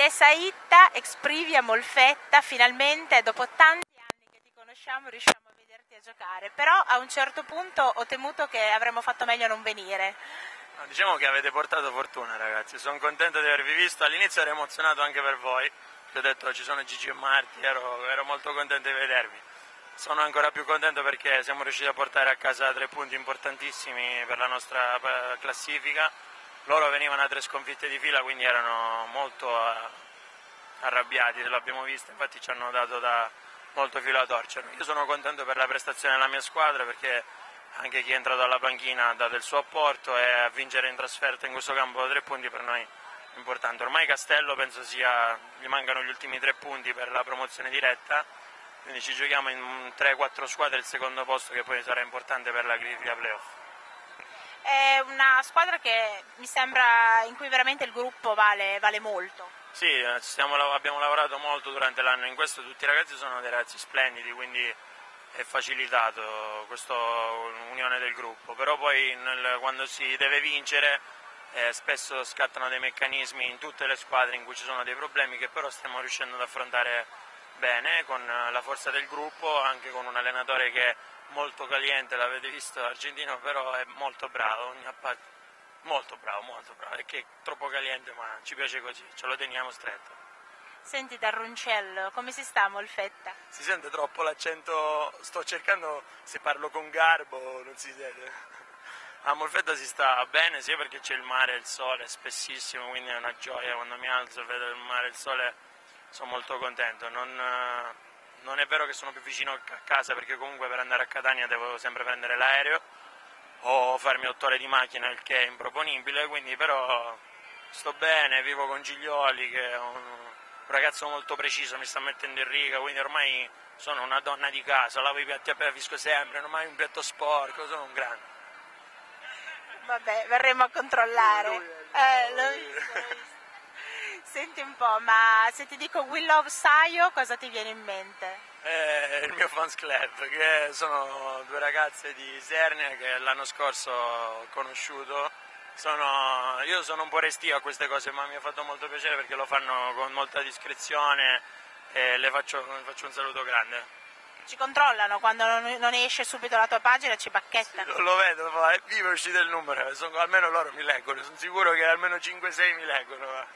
Davide Saitta, ex Privia Molfetta, finalmente dopo tanti anni che ti conosciamo riusciamo a vederti a giocare, però a un certo punto ho temuto che avremmo fatto meglio a non venire. No, diciamo che avete portato fortuna ragazzi, sono contento di avervi visto, all'inizio ero emozionato anche per voi, vi ho detto ci sono Gigi e Marti, ero, ero molto contento di vedervi. Sono ancora più contento perché siamo riusciti a portare a casa tre punti importantissimi per la nostra classifica. Loro venivano a tre sconfitte di fila, quindi erano molto eh, arrabbiati, l'abbiamo visto, infatti ci hanno dato da molto filo a torcere. Io sono contento per la prestazione della mia squadra perché anche chi è entrato alla panchina ha dato il suo apporto e a vincere in trasferta in questo campo tre punti per noi è importante. Ormai Castello penso sia, gli mancano gli ultimi tre punti per la promozione diretta, quindi ci giochiamo in 3-4 squadre il secondo posto che poi sarà importante per la classifica playoff. È una squadra che mi sembra in cui veramente il gruppo vale, vale molto. Sì, eh, stiamo- abbiamo lavorato molto durante l'anno in questo, tutti i ragazzi sono dei ragazzi splendidi, quindi è facilitato questa unione del gruppo, però poi nel- quando si deve vincere eh, spesso scattano dei meccanismi in tutte le squadre in cui ci sono dei problemi che però stiamo riuscendo ad affrontare bene con la forza del gruppo, anche con un allenatore che molto caliente, l'avete visto argentino, però è molto bravo, molto bravo, molto bravo, è che è troppo caliente ma ci piace così, ce lo teniamo stretto. Senti da Runcello, come si sta a Molfetta? Si sente troppo l'accento, sto cercando se parlo con garbo, non si sente. A Molfetta si sta bene sia perché c'è il mare e il sole, spessissimo, quindi è una gioia quando mi alzo e vedo il mare e il sole, sono molto contento. Non, eh, non è vero che sono più vicino a casa perché comunque per andare a Catania devo sempre prendere l'aereo o farmi otto ore di macchina, il che è improponibile, quindi però sto bene, vivo con Giglioli che è un, ragazzo molto preciso, mi sta mettendo in riga, quindi ormai sono una donna di casa, lavo i piatti a pesco sempre, non mai un piatto sporco, sono un grande. Vabbè, verremo a controllare. Eh, l'ho visto, l'ho visto. Senti un po', ma se ti dico We Love Saio, cosa ti viene in mente? È il mio fans club, che sono due ragazze di Sernia che l'anno scorso ho conosciuto. Sono- io sono un po' restio a queste cose, ma mi ha fatto molto piacere perché lo fanno con molta discrezione e le faccio, le faccio un saluto grande. Ci controllano quando non, esce subito la tua pagina, ci bacchettano. Lo, lo vedo, fa, "Eh, viva è uscito il numero, sono- almeno loro mi leggono, sono sicuro che almeno 5-6 mi leggono.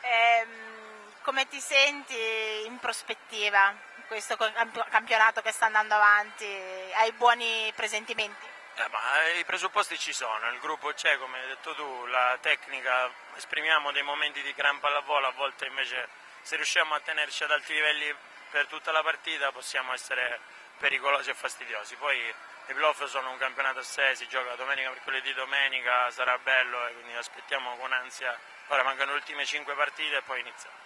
Ehm, come ti senti in prospettiva questo camp- campionato che sta andando avanti? Hai buoni presentimenti? Eh, i presupposti ci sono, il gruppo c'è, come hai detto tu, la tecnica, esprimiamo dei momenti di gran pallavolo, a volte invece se riusciamo a tenerci ad alti livelli per tutta la partita possiamo essere pericolosi e fastidiosi. Poi i playoff sono un campionato a sé, si gioca domenica, mercoledì, domenica, sarà bello e quindi aspettiamo con ansia. Ora mancano le ultime 5 partite e poi iniziamo.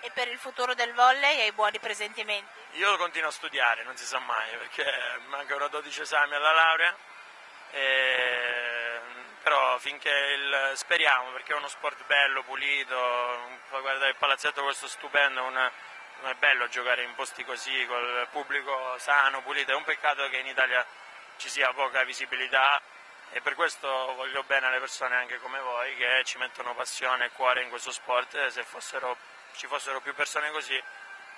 E per il futuro del volley hai buoni presentimenti? Io continuo a studiare, non si sa mai, perché mancano 12 esami alla laurea, e- però finché il- speriamo, perché è uno sport bello, pulito, guardare il palazzetto questo stupendo, un- è bello giocare in posti così, col pubblico sano, pulito, è un peccato che in Italia ci sia poca visibilità e per questo voglio bene alle persone anche come voi che ci mettono passione e cuore in questo sport, se fossero- ci fossero più persone così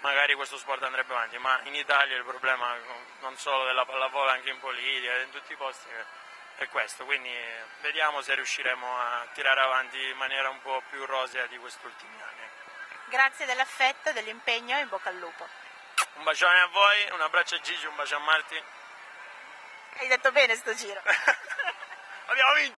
magari questo sport andrebbe avanti, ma in Italia il problema non solo della pallavolo, anche in politica, in tutti i posti è questo, quindi vediamo se riusciremo a tirare avanti in maniera un po' più rosea di questi ultimi anni. Grazie dell'affetto, dell'impegno e in bocca al lupo. Un bacione a voi, un abbraccio a Gigi, un bacio a Marti. Hai detto bene sto giro. Abbiamo vinto!